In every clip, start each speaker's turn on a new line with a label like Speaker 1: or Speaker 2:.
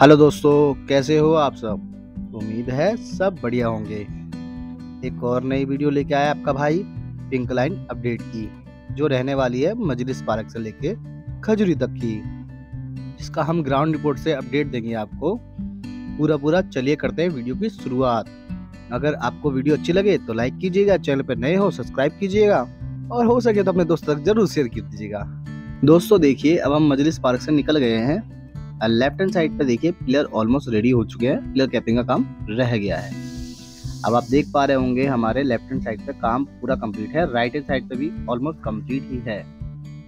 Speaker 1: Hello दोस्तों, कैसे हो आप सब? उम्मीद है सब बढ़िया होंगे। एक और नई वीडियो लेके आया आपका भाई, पिंक लाइन अपडेट की, जो रहने वाली है मजलिस पार्क से लेके खजूरी तक की। जिसका हम ग्राउंड रिपोर्ट से अपडेट देंगे आपको। पूरा पूरा चलिए करते हैं वीडियो की शुरुआत। अगर आपको वीडियो अच्छी लगे तो लाइक कीजिएगा, चैनल पर नए हो सब्सक्राइब कीजिएगा, और हो सके तो अपने दोस्तों तक ज़रूर शेयर कर दीजिएगा दोस्तों देखिए, अब हम मजलिस पार्क से निकल गए हैं। लेफ़्ट हैंड साइड पे देखिए पिलर ऑलमोस्ट रेडी हो चुके हैं। पिलर कैपिंग का काम रह गया है। अब आप देख पा रहे होंगे, हमारे लेफ़्ट हैंड साइड पे काम पूरा कंप्लीट है। राइट हैंड साइड पे भी ऑलमोस्ट कंप्लीट ही है।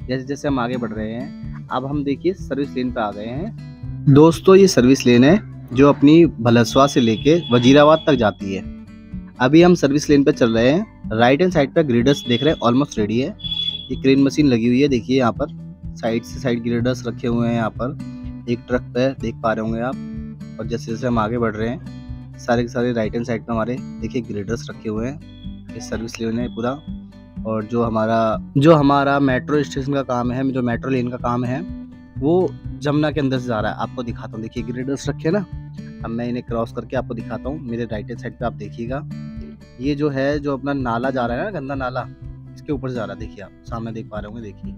Speaker 1: जैसे जैसे हम आगे बढ़ रहे हैं, अब हम देखिए सर्विस लेन पे आ गए हैं। दोस्तों, ये सर्विस लेन है, जो अपनी भलसवा से लेके वजीराबाद तक जाती है। अभी हम सर्विस लेन पे चल रहे हैं। राइट हैंड साइड पे ग्रेडर्स देख रहे हैं ऑलमोस्ट रेडी है। ये क्रेन मशीन लगी हुई है, देखिए यहाँ पर। साइड से साइड ग्रेडर्स रखे हुए हैं यहाँ पर। एक ट्रक पे देख पा रहे होंगे आप। और जैसे जैसे हम आगे बढ़ रहे हैं, सारे के सारे राइट हैंड साइड पे हमारे, देखिए ग्रेडर्स रखे हुए हैं। ये सर्विस लेने पूरा। और जो हमारा जो हमारा मेट्रो स्टेशन का काम है, जो मेट्रो लेन का काम है, वो जमुना के अंदर से जा रहा है। आपको दिखाता हूँ। देखिए ग्रेडर्स रखे ना। अब मैं इन्हें क्रॉस करके आपको दिखाता हूँ। मेरे राइट हैंड साइड पे आप देखिएगा। ये जो है, जो अपना नाला जा रहा है ना, गंदा नाला, इसके ऊपर जा रहा है। देखिए आप, सामने देख पा रहे होंगे, देखिए।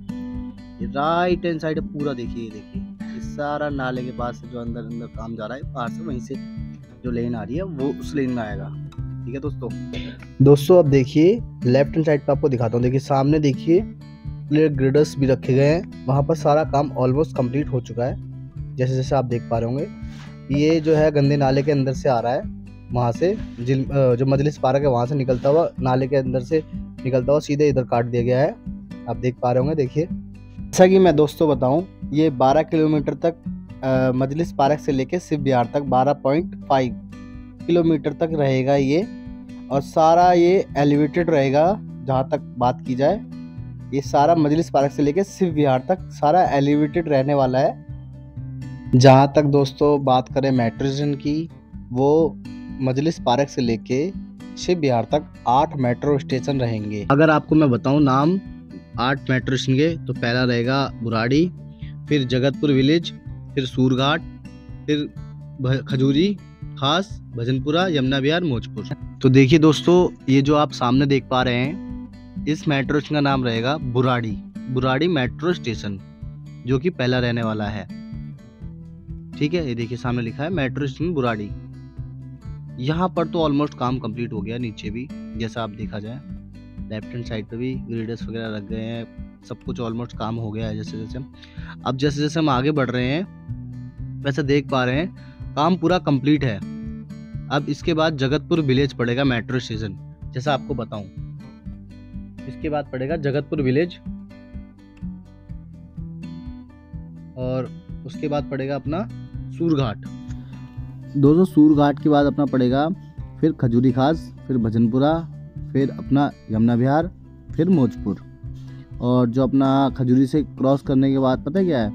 Speaker 1: राइट हैंड साइड पूरा, देखिए देखिए। सारा नाले के पास से जो अंदर अंदर काम जा रहा है, बाहर से वहीं से जो लेन आ रही है, वो उस लेन में आएगा। ठीक है दोस्तों? दोस्तों, अब देखिए लेफ़्ट हैंड साइड पे आपको दिखाता हूँ। देखिए, सामने देखिए प्लेयर ग्रेडर्स भी रखे गए हैं। वहाँ पर सारा काम ऑलमोस्ट कंप्लीट हो चुका है, जैसे जैसे आप देख पा रहे होंगे। ये जो है, गंदे नाले के अंदर से आ रहा है, वहाँ से जिल जो मजलिस पार्क है वहाँ से निकलता हुआ, नाले के अंदर से निकलता हुआ सीधे इधर काट दिया गया है। आप देख पा रहे होंगे, देखिए। जैसा कि मैं दोस्तों बताऊँ ये 12 किलोमीटर तक मजलिस पार्क से लेके शिव बिहार तक 12.5 किलोमीटर तक रहेगा ये और सारा ये एलिवेटेड रहेगा जहाँ तक बात की जाए। ये सारा मजलिस पार्क से लेके शिव बिहार तक सारा एलिवेटेड रहने वाला है। जहाँ तक दोस्तों बात करें मेट्रो स्टेशन की, वो मजलिस पार्क से लेके शिव बिहार तक आठ मेट्रो स्टेशन रहेंगे। अगर आपको मैं बताऊँ नाम, आठ मेट्रो स्टेशन के तो पहला रहेगा बुराड़ी फिर जगतपुर विलेज, फिर सूरघाट, फिर खजूरी, खास, भजनपुरा, यमुना बिहार मोजपुर तो देखिए दोस्तों, ये जो आप सामने देख पा रहे हैं, इस मेट्रो स्टेशन का नाम रहेगा बुराड़ी। बुराड़ी मेट्रो स्टेशन, जो कि पहला रहने वाला है। ठीक है, ये देखिए सामने लिखा है, मेट्रो स्टेशन बुराड़ी। यहाँ पर तो ऑलमोस्ट काम कंप्लीट हो गया, नीचे भी, जैसा आप देखा जाए। लेफ़्ट हैंड साइड पे भी ग्रेडर्स वगैरह रख गए हैं। सब कुछ ऑलमोस्ट काम हो गया है, जैसे जैसे अब जैसे जैसे हम आगे बढ़ रहे हैं, वैसे देख पा रहे हैं, काम पूरा कंप्लीट है। अब इसके बाद जगतपुर विलेज पड़ेगा मेट्रो स्टेशन जैसा आपको बताऊँ। इसके बाद पड़ेगा जगतपुर विलेज और उसके बाद पड़ेगा अपना सूरघाट। दोस्तों सूरघाट के बाद अपना पड़ेगा फिर खजूरी खास, फिर भजनपुरा, फिर अपना यमुना विहार, फिर मौजपुर। और जो अपना खजूरी से क्रॉस करने के बाद, पता क्या है?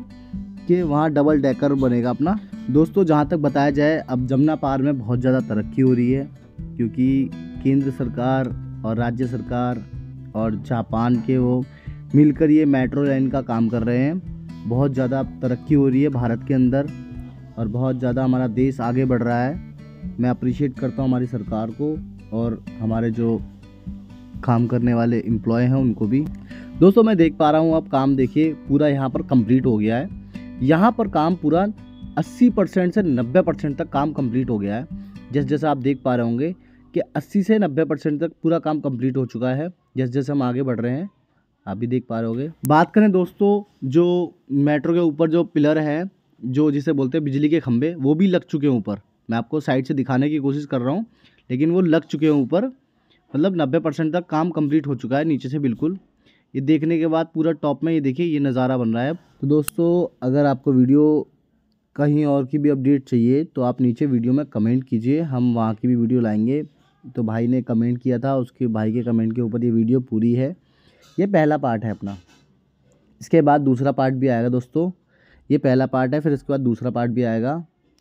Speaker 1: कि वहाँ डबल डेकर बनेगा अपना। दोस्तों, जहाँ तक बताया जाए, अब जमुना पार में बहुत ज़्यादा तरक्की हो रही है, क्योंकि केंद्र सरकार और राज्य सरकार और जापान के वो मिलकर ये मेट्रो लाइन का काम कर रहे हैं। बहुत ज़्यादा तरक्की हो रही है भारत के अंदर और बहुत ज़्यादा हमारा देश आगे बढ़ रहा है। मैं अप्रिशिएट करता हूँ हमारी सरकार को और हमारे जो काम करने वाले एम्प्लॉय हैं, उनको भी। दोस्तों, मैं देख पा रहा हूँ अब काम देखिए, पूरा यहाँ पर कंप्लीट हो गया है। यहाँ पर काम पूरा 80 परसेंट से 90 परसेंट तक काम कंप्लीट हो गया है। जैसे जैसे आप देख पा रहे होंगे कि 80 से 90 परसेंट तक पूरा काम कंप्लीट हो चुका है। जैसे जैसे हम आगे बढ़ रहे हैं, आप भी देख पा रहे होंगे। बात करें दोस्तों, जो मेट्रो के ऊपर जो पिलर हैं, जो जिसे बोलते हैं बिजली के खंभे, वो भी लग चुके हैं ऊपर। मैं आपको साइड से दिखाने की कोशिश कर रहा हूँ, लेकिन वो लग चुके हैं ऊपर। मतलब नब्बे परसेंट तक काम कंप्लीट हो चुका है, नीचे से बिल्कुल। ये देखने के बाद पूरा टॉप में, ये देखिए, ये नज़ारा बन रहा है। तो दोस्तों, अगर आपको वीडियो कहीं और की भी अपडेट चाहिए तो आप नीचे वीडियो में कमेंट कीजिए, हम वहाँ की भी वीडियो लाएँगे। तो भाई ने कमेंट किया था, उसके भाई के कमेंट के ऊपर ये वीडियो पूरी है। ये पहला पार्ट है अपना। इसके बाद दूसरा पार्ट भी आएगा दोस्तों। ये पहला पार्ट है, फिर इसके बाद दूसरा पार्ट भी आएगा,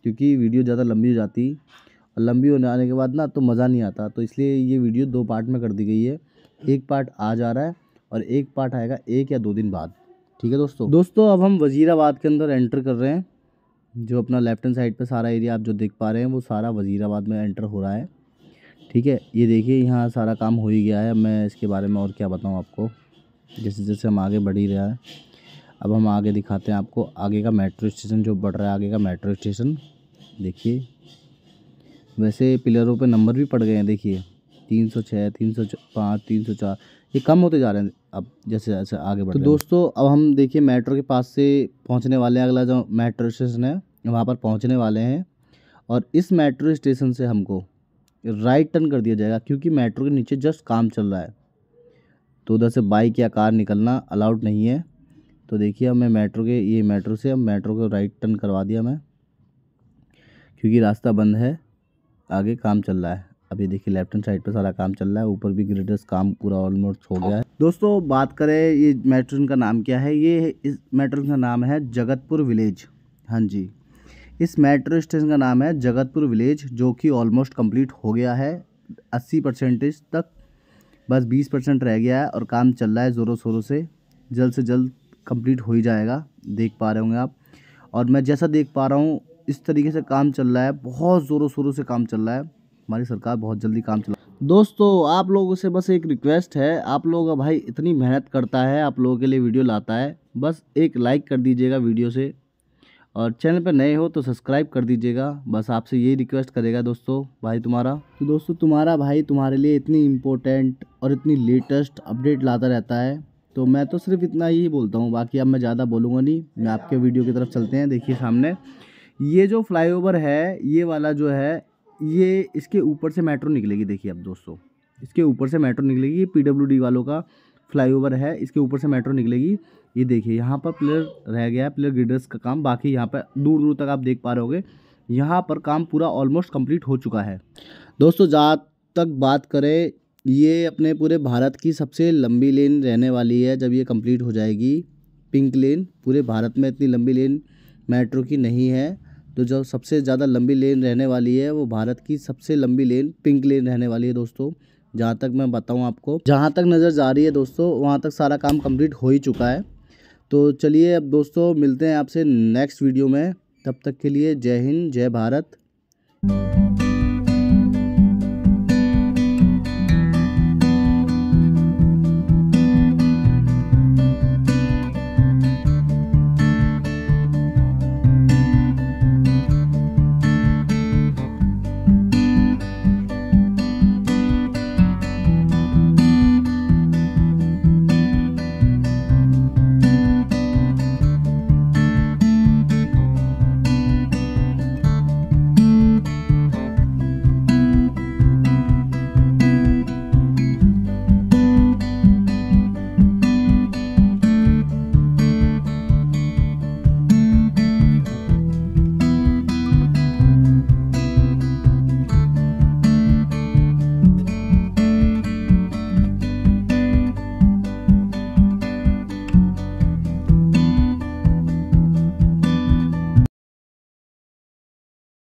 Speaker 1: क्योंकि वीडियो ज़्यादा लंबी हो जाती। और लंबी होने आने के बाद ना तो मज़ा नहीं आता। तो इसलिए ये वीडियो दो पार्ट में कर दी गई है। एक पार्ट आ रहा है और एक पार्ट आएगा एक या दो दिन बाद। ठीक है दोस्तों? दोस्तों, अब हम वज़ीराबाद के अंदर एंटर कर रहे हैं। जो अपना लेफ़्ट हैंड साइड पे सारा एरिया आप जो देख पा रहे हैं, वो सारा वज़ीराबाद में एंटर हो रहा है। ठीक है? ये देखिए, यहाँ सारा काम हो ही गया है। मैं इसके बारे में और क्या बताऊँ आपको? जैसे जैसे हम आगे बढ़ ही रहा है। अब हम आगे दिखाते हैं आपको आगे का मेट्रो स्टेशन जो बढ़ रहा है, आगे का मेट्रो स्टेशन देखिए। वैसे पिलरों पे नंबर भी पड़ गए हैं, देखिए। तीन सौ छः तीन सौ पाँच, तीन सौ चार। ये कम होते जा रहे हैं अब जैसे जैसे आगे बढ़ तो दोस्तों अब हम देखिए मेट्रो के पास से पहुँचने वाले हैं अगला जो मेट्रो स्टेशन है वहाँ पर पहुँचने वाले हैं। और इस मेट्रो स्टेशन से हमको राइट टर्न कर दिया जाएगा क्योंकि मेट्रो के नीचे जस्ट काम चल रहा है। तो उधर से बाइक या कार निकलना अलाउड नहीं है। तो देखिए अब मैं मेट्रो के ये मेट्रो से अब मेट्रो को राइट टर्न करवा दिया मैं क्योंकि रास्ता बंद है आगे काम चल रहा है। अभी देखिए लेफ़्ट हैंड साइड पे सारा काम चल रहा है ऊपर भी ग्रेडर्स काम पूरा ऑलमोस्ट हो गया है। दोस्तों बात करें ये मेट्रो का नाम क्या है? ये इस मेट्रो का नाम है जगतपुर विलेज हाँ जी। इस मेट्रो स्टेशन का नाम है जगतपुर विलेज जो कि ऑलमोस्ट कंप्लीट हो गया है अस्सी परसेंटेज तक बस बीस परसेंट रह गया है और काम चल रहा है ज़ोरों शोरों से। जल्द से जल्द कंप्लीट हो ही जाएगा देख पा रहे होंगे आप। और मैं जैसा देख पा रहा हूँ इस तरीके से काम चल रहा है बहुत ज़ोरों शोरों से काम चल रहा है। हमारी सरकार बहुत जल्दी काम चला। दोस्तों, आप लोगों से बस एक रिक्वेस्ट है। आप लोग भाई इतनी मेहनत करता है, आप लोगों के लिए वीडियो लाता है। बस एक लाइक कर दीजिएगा वीडियो से। और चैनल पर नए हो तो सब्सक्राइब कर दीजिएगा। बस आपसे यही रिक्वेस्ट करेगा दोस्तों, भाई तुम्हारा। तो दोस्तों, तुम्हारा भाई तुम्हारे लिए इतनी इम्पोर्टेंट और इतनी लेटेस्ट अपडेट लाता रहता है। तो मैं तो सिर्फ़ इतना ही बोलता हूँ, बाकी अब मैं ज़्यादा बोलूँगा नहीं। मैं आपके वीडियो की तरफ़ चलते हैं, देखिए सामने। ये जो फ्लाईओवर है, ये वाला जो है ये इसके ऊपर से मेट्रो निकलेगी, देखिए अब दोस्तों, इसके ऊपर से मेट्रो निकलेगी, ये पी वालों का फ्लाईओवर है, इसके ऊपर से मेट्रो निकलेगी। ये देखिए, यहाँ पर प्लेयर रह गया है, प्लेयर ग्रीडर्स का काम, बाकी यहाँ पर दूर दूर तक आप देख पा रहे होगे, यहाँ पर काम पूरा ऑलमोस्ट कंप्लीट हो चुका है। दोस्तों, जहाँ तक बात करें, ये अपने पूरे भारत की सबसे लंबी लेन रहने वाली है, जब ये कंप्लीट हो जाएगी पिंक लेन पूरे भारत में इतनी लंबी लेन मेट्रो की नहीं है। तो जो सबसे ज़्यादा लंबी लेन रहने वाली है, वो भारत की सबसे लंबी लेन, पिंक लेन रहने वाली है दोस्तों। जहाँ तक मैं बताऊँ आपको, जहाँ तक नज़र जा रही है दोस्तों, वहाँ तक सारा काम कंप्लीट हो ही चुका है। तो चलिए अब दोस्तों, मिलते हैं आपसे नेक्स्ट वीडियो में। तब तक के लिए जय हिंद, जय भारत।